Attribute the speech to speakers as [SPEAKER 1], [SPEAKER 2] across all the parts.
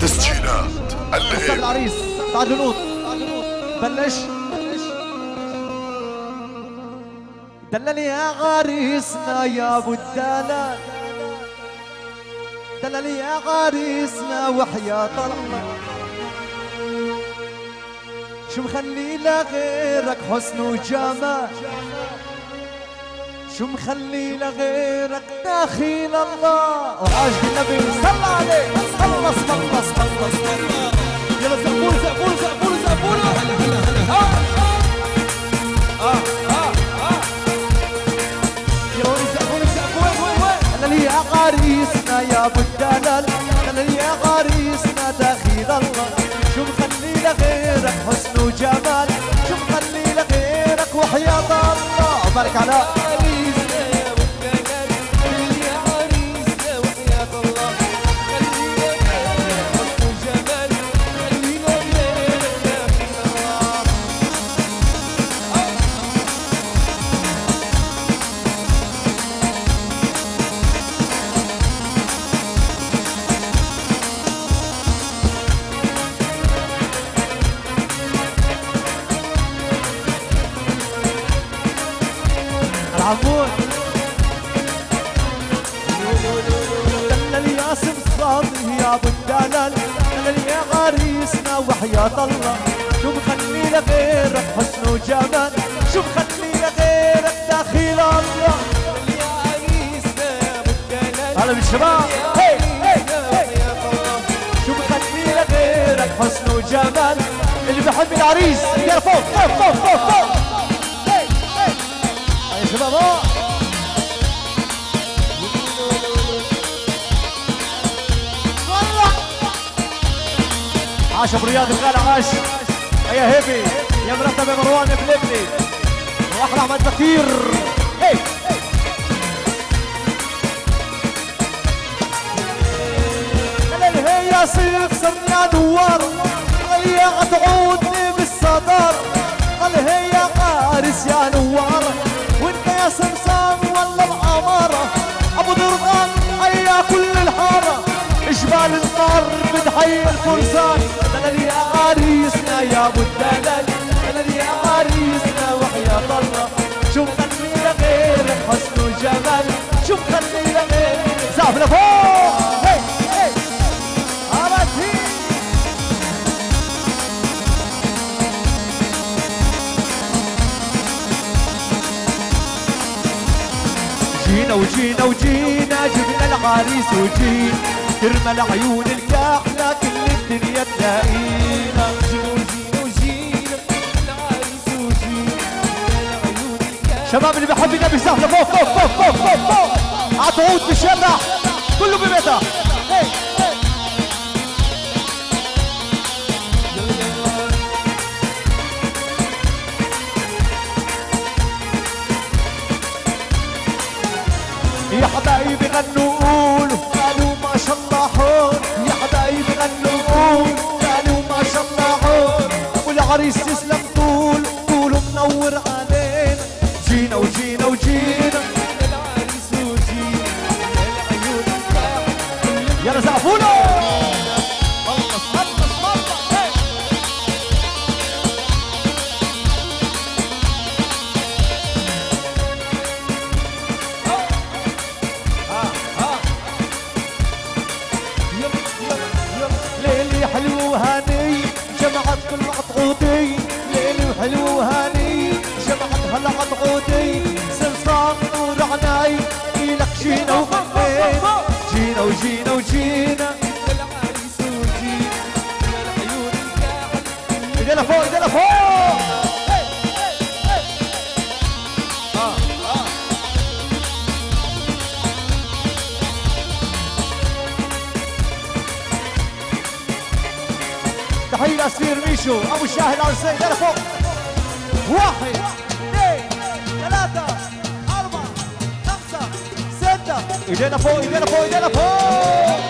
[SPEAKER 1] تسجيلات الليل
[SPEAKER 2] العريس تعالوا نوط بلش. دلل يا غاريسنا يا ابو الدلال دلل يا غاريسنا وحياة الله. شو مخلي لغيرك حسن وجمال؟ شو مخلي لغيرك داخل الله؟ وعاش بالنبي صلى عليه خلص خلص خلص يلا زقفوا زقفوا زقفوا زقفوا يلا وين زقفوا زقفوا وين وين وين أنا لي عريسنا يا ابو الدلال أنا لي عريسنا داخل الله. شو مخلي لغيرك حسن وجمال؟ شو مخلي لغيرك وحياة الله؟ بارك على العمود دلل يا صاصي يا ابو الدلال. دلل يا غريسنا وحياة الله. شو مخلي لغيرك حسن وجمال. شو مخلي لغيرك داخل الله. هلا بالشباب. هي هي شو مخلي لغيرك حسن وجمال. اللي بحب العريس. يا فوق فوق فوق فوق فوق. عاش ابو رياض الغالي عاش. يا هيبي يا مرتب يا مروان بلبني واحلى أحمد بكير. هي. هي سيف صرنا دوار. قال يا تعودني بالصدر. قال هي قارس يا نوار سمسام والله العمارة أبو درغان حيا كل الحارة. جبال النار بتحيي الفرسان. دلل يا عريسنا يا ابو الدلل دلل يا عريسنا وحياة الله شو مخلي لغيرك حسن وجمال. شو مخلي لغيرك زعف لفوق وجينا وجينا جبنا العريس وجينا. ترمى العيون الكحلة كل الدنيا تلاقينا. جينا وجينا العريس وجينا شباب اللي بحب النبي سهلة فوق فوق فوق فوق فوق. عطعود بالشارع كله ببيتها. يا حبايبي غنوا. وجينا وجينا العريس وجينا العيون الكاحل ايدينا فوق ايدينا فوق. تحية لأسير ميشو أبو الشاهد السيد يلا فوق. واحد. ستة إيدينا فوق إيدينا فوق إيدينا فوق.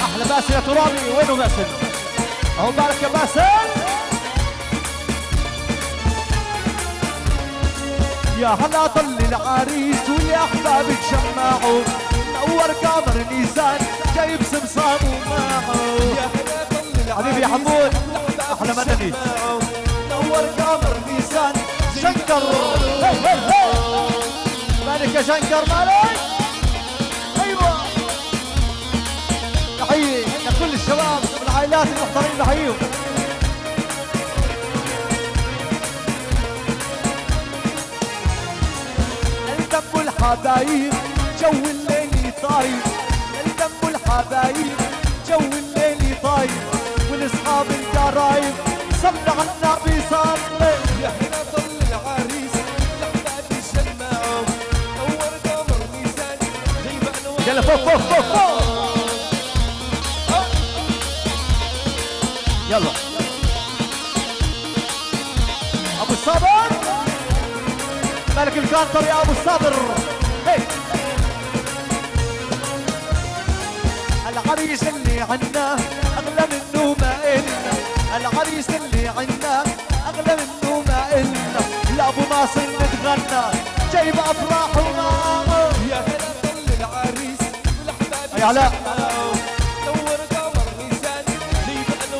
[SPEAKER 2] أحلى باسل يا ترابي. وينه باسل؟ أهو بالك يا باسل يا هلا طل العريس والاحباب تجمعوا نور قمر نيسان جايب سمسام ومعه
[SPEAKER 1] يا هلا طل
[SPEAKER 2] حبيبي يا حمود. أحلى مدني. نور قمر شنكر مالك يا شنكر مالك؟ أيوه. تحية لكل الشباب والعائلات المحترمين. بحييهم الدم والحبايب جو الليل طايب الدم والحبايب يلا. أبو الصابر. ملك الكانتر يا أبو الصابر. العريس اللي عنا أغلى منه ما إلنا العريس اللي عنا أغلى منه ما إلنا لأبو ناصر نتغنى. جايب افراح ومعه
[SPEAKER 1] انوار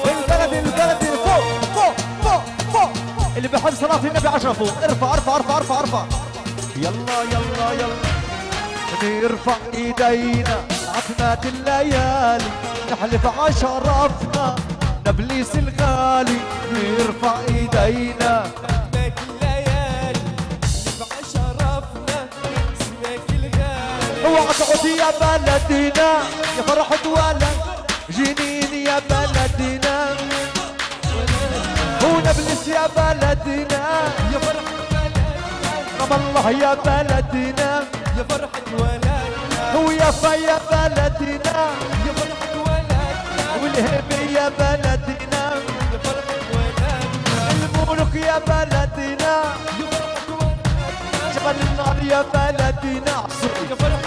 [SPEAKER 2] البلد البلد فوق فوق فوق فوق. اللي بيحب صلاة النبي عشرة فوق. ارفع ارفع ارفع ارفع ارفع. يلا يلا يلا. نرفع إيدينا عتمات الليالي. نحلف عشرفنا نبليس الغالي. نرفع إيدينا. تقعد يا بلدنا. يا فرحة ولد جنين يا بلدنا. هو نبلس يا بلدنا.
[SPEAKER 1] يا فرحة
[SPEAKER 2] رب الله يا بلدنا.
[SPEAKER 1] يا فرحة ولادنا
[SPEAKER 2] هو يا بلدنا.
[SPEAKER 1] يا فرحة ولادنا
[SPEAKER 2] والهبي يا بلدنا.
[SPEAKER 1] يا فرحة ولادنا
[SPEAKER 2] الملك يا بلدنا.
[SPEAKER 1] يا فرحة ولادنا
[SPEAKER 2] جبل النار يا بلدنا. عصري.
[SPEAKER 1] يا فرحة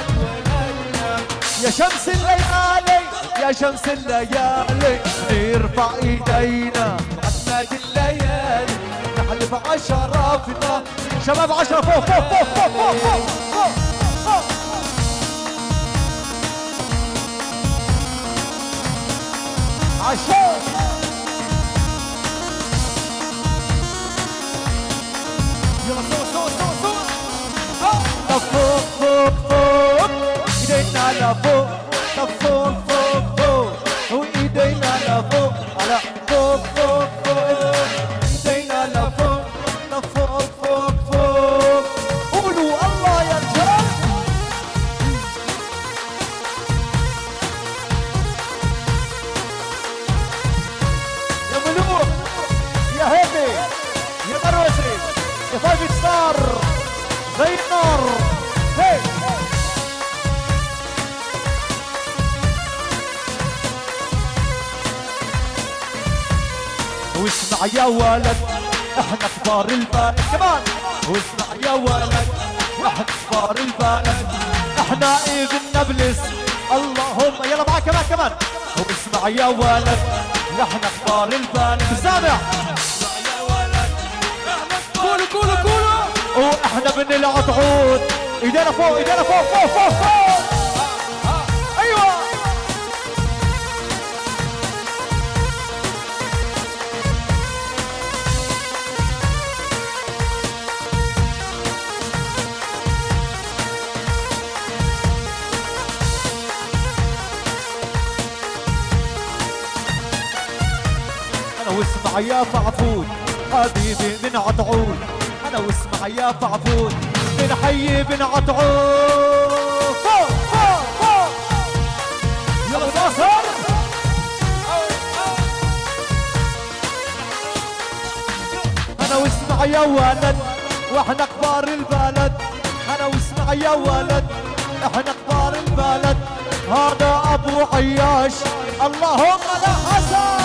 [SPEAKER 2] شمس الليالي يا شمس الليالي نرفع ايدينا عدنا الليالي نحلف عشرفنا شباب عشرة فوق فوق فوق فوق فوق, فوق, فوق. τα φω, τα φω واسمع يا ولد إحنا كبار البلد. كمان واسمع يا ولد إحنا كبار البلد. إحنا ابن نابلس اللهم يلا معاك كمان كمان واسمع يا ولد إحنا كبار البلد. سامع.
[SPEAKER 1] قولوا قولوا قولوا.
[SPEAKER 2] وإحنا بنلعب عود. إيدينا فوق إيدينا فوق فوق فوق فوق. واسمع يا فعفود حبيبي من عطعود أنا واسمع يا فعفود من حي بن ناصر. أنا واسمع يا ولد. وإحنا كبار البلد. أنا واسمع يا ولد. إحنا كبار البلد. هذا أبو عياش. اللهم لا حسن.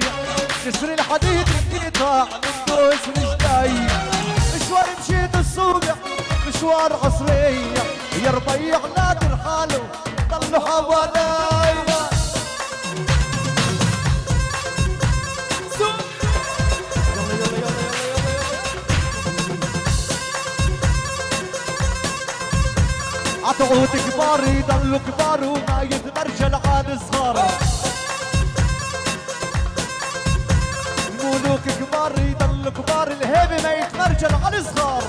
[SPEAKER 2] كسر الحديد انقطع من دوس الجداي مشوار مشيت الصبح مشوار عصرية يا ربيع نادر حاله ضلوا حوالي عطعود كبار يضلوا كبار وما يتمرجل عن صغار. يضلوا كبار الهيبة ما يتمرجل عن صغار